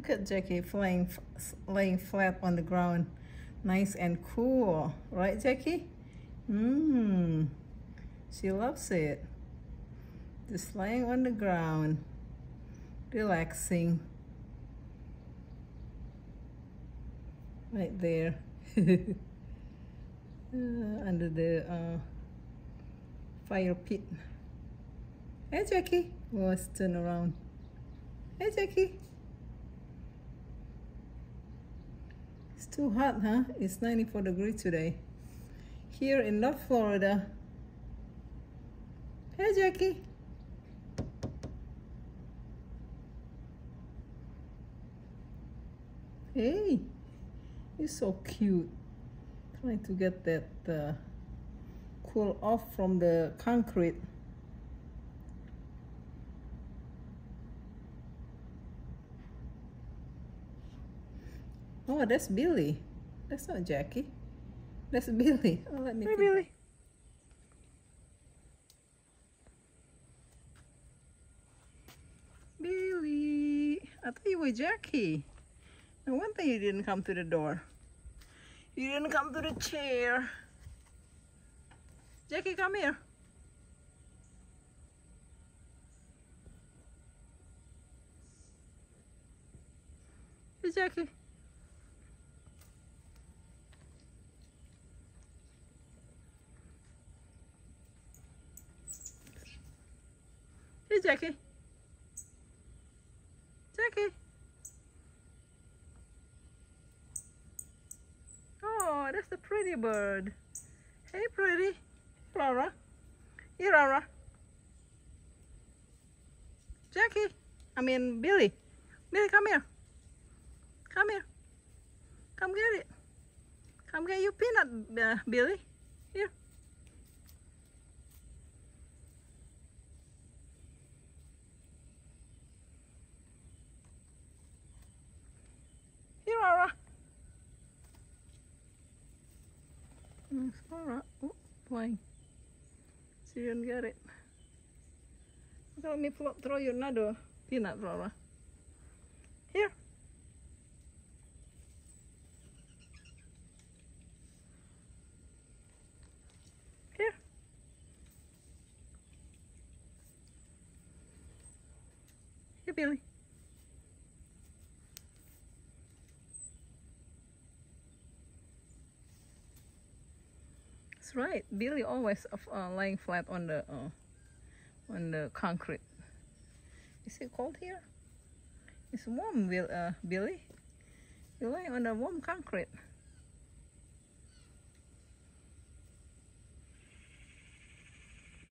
Look at Jackie flying, laying flat on the ground. Nice and cool. Right, Jackie? Mmm. She loves it. Just laying on the ground. Relaxing. Right there. uh, under the uh, fire pit. Hey, Jackie. Let's turn around. Hey, Jackie. Too hot, huh? It's 94 degrees today. Here in North Florida. Hey, Jackie. Hey, you're so cute. Trying to get that uh, cool off from the concrete. Oh, that's Billie. That's not Jackie. That's Billie. Oh, let me. Hey, Billie. Billie, I thought you were Jackie. No wonder you didn't come to the door. You didn't come to the chair. Jackie, come here. Hey, Jackie. Hey, Jackie. Jackie. Oh, that's the pretty bird. Hey, pretty. Here, Laura. Jackie. I mean, Billie. Billie, come here. Come here. Come get it. Come get your peanut, uh, Billie. Here. Alright. Oh, playing. She didn't get it. Let me throw you another peanut, Flora. Here. Here. Here, Billie. That's right. Billie always uh, lying flat on the uh, on the concrete. Is it cold here? It's warm, Bill, uh, Billie. You're lying on the warm concrete.